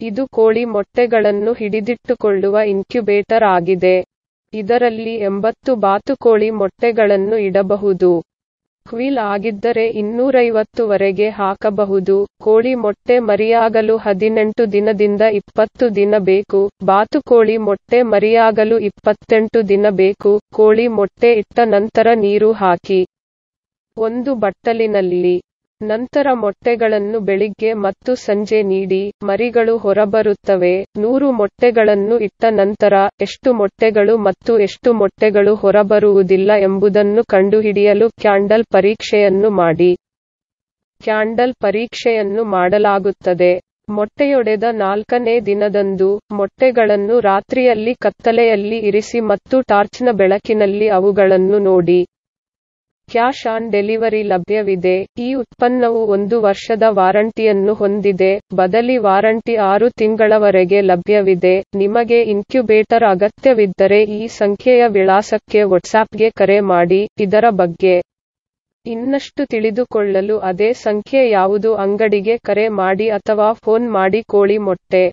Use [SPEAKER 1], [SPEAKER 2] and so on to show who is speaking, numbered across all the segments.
[SPEAKER 1] ಇದು ಕೋಳಿ ಮೊಟ್ಟೆಗಳನ್ನು ಹಿಡಿದಿಟ್ಟುಕೊಳ್ಳುವ ಇನ್ಕ್ಯುಬೇಟರ್ ಆಗಿದೆ. ಇದರಲ್ಲಿ 80 ಬಾತುಕೋಳಿ ಮೊಟ್ಟೆಗಳನ್ನು ಇಡಬಹುದು. ಕ್ವಿಲ್ ಆಗಿದ್ದರೆ 250 ವರೆಗೆ ಹಾಕಬಹುದು. ಕೋಳಿ ಮೊಟ್ಟೆ ಮರಿಯಾಗಲು 18 ದಿನದಿಂದ 20 ದಿನ ಬೇಕು. ಬಾತುಕೋಳಿ ಮೊಟ್ಟೆ ಮರಿಯಾಗಲು 28 ದಿನ ಬೇಕು. ಕೋಳಿ ಮೊಟ್ಟೆ ಇಟ್ಟ ನಂತರ ನೀರು ಹಾಕಿ. ಒಂದು ಬಟ್ಟಲಿನಲ್ಲಿ. ನಂತರ ಮೊಟ್ಟೆಗಳನ್ನು ಬೆಳಿಗ್ಗೆ ಮತ್ತು ಸಂಜೆ ನೀಡಿ. ಮರಿಗಳು ಹೊರಬರುತ್ತವೆ. ನೂರು ಮೊಟ್ಟೆಗಳನ್ನು ಇಟ್ಟ ನಂತರ, ಎಷ್ಟು ಮೊಟ್ಟೆಗಳು ಮತ್ತು ಎಷ್ಟು ಮೊಟ್ಟೆಗಳು ಹೊರಬರುವುದಿಲ್ಲ ಎಂಬುದನ್ನು ಕಂಡುಹಿಡಿಯಲು ಕ್ಯಾಂಡಲ್ ಪರೀಕ್ಷೆಯನ್ನು ಮಾಡಿ. ಕ್ಯಾಂಡಲ್ ಪರೀಕ್ಷೆಯನ್ನು ಮಾಡಲಾಗುತ್ತದೆ. ಮೊಟ್ಟೆಯೊಡೆದ ನಾಲ್ಕನೇ ದಿನದಂದು, ಮೊಟ್ಟೆಗಳನ್ನು ರಾತ್ರಿಯಲ್ಲಿ ಕತ್ತಲೆಯಲ್ಲಿ ಇರಿಸಿ ಮತ್ತು ಟಾರ್ಚ್ನ ಬೆಳಕಿನಲ್ಲಿ ಅವುಗಳನ್ನು ನೋಡಿ. ಕ್ಯಾಶ್ ಆನ್ ಡೆಲಿವರಿ ಲಭ್ಯವಿದೆ. ಈ ಉತ್ಪನ್ನವು ಒಂದು ವರ್ಷದ ವಾರಂಟಿಯನ್ನು ಹೊಂದಿದೆ. ಬದಲಿ ವಾರಂಟಿ ಆರು ತಿಂಗಳವರೆಗೆ ಲಭ್ಯವಿದೆ. ನಿಮಗೆ ಇನ್ಕ್ಯುಬೇಟರ್ ಅಗತ್ಯವಿದ್ದರೆ ಈ ಸಂಖ್ಯೆಯ ವಿಳಾಸಕ್ಕೆ ವಾಟ್ಸಾಪ್ಗೆ ಕರೆ ಮಾಡಿ. ಇದರ ಬಗ್ಗೆ ಇನ್ನಷ್ಟು ತಿಳಿದುಕೊಳ್ಳಲು ಅದೇ ಸಂಖ್ಯೆ ಯಾವುದು ಅಂಗಡಿಗೆ ಕರೆ ಮಾಡಿ ಅಥವಾ ಫೋನ್ ಮಾಡಿ ಕೋಳಿ ಮೊಟ್ಟೆ,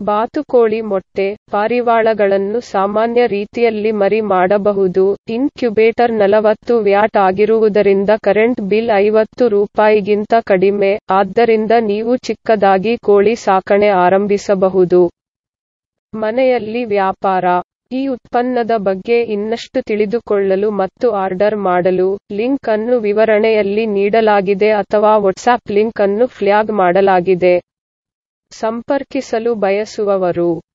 [SPEAKER 1] ಬಾತುಕೋಳಿ ಮೊಟ್ಟೆ, ಪಾರಿವಾಳಗಳನ್ನು ಸಾಮಾನ್ಯ ರೀತಿಯಲ್ಲಿ ಮರಿ ಮಾಡಬಹುದು. ಇನ್ಕ್ಯುಬೇಟರ್ 40 ವ್ಯಾಟ್ ಆಗಿರುವುದರಿಂದ ಕರೆಂಟ್ ಬಿಲ್ 50 ರೂಪಾಯಿಗಿಂತ ಕಡಿಮೆ, ಆದ್ದರಿಂದ ನೀವು ಚಿಕ್ಕದಾಗಿ ಕೋಳಿ ಸಾಕಣೆ ಆರಂಭಿಸಬಹುದು. ಮನೆಯಲ್ಲಿ ವ್ಯಾಪಾರ ಈ ಉತ್ಪನ್ನದ ಬಗ್ಗೆ ಇನ್ನಷ್ಟು ತಿಳಿದುಕೊಳ್ಳಲು ಮತ್ತು ಆರ್ಡರ್ ಮಾಡಲು, ಲಿಂಕ್ ಅನ್ನು ವಿವರಣೆಯಲ್ಲಿ ನೀಡಲಾಗಿದೆ ಅಥವಾ ವಾಟ್ಸಾಪ್ ಲಿಂಕ್ ಅನ್ನು ಫ್ಲ್ಯಾಗ್ ಮಾಡಲಾಗಿದೆ. ಸಂಪರ್ಕಿಸಲು ಬಯಸುವವರು.